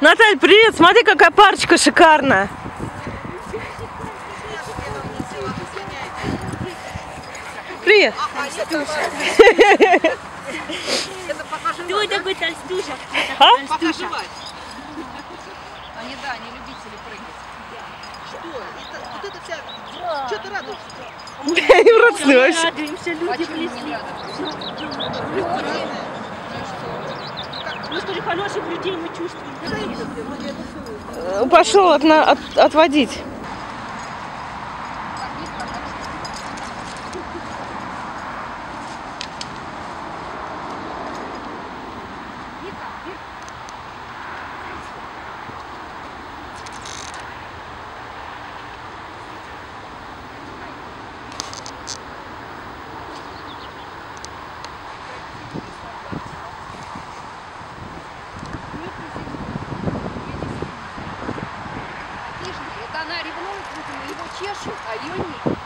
Наталь, привет! Смотри, какая парочка шикарная. Привет. Кто такой толстуша? А? Толстуша. Они, да, они любители прыгать. Что? Это, вот это вся... Что ты радуешься? Я не Мы вообще. радуемся, люди радуешься? Мы скажи, хороших людей мы чувствуем. Пошел от, от- отводить. Нижний, это она ревнует, его чешут, а ее нет.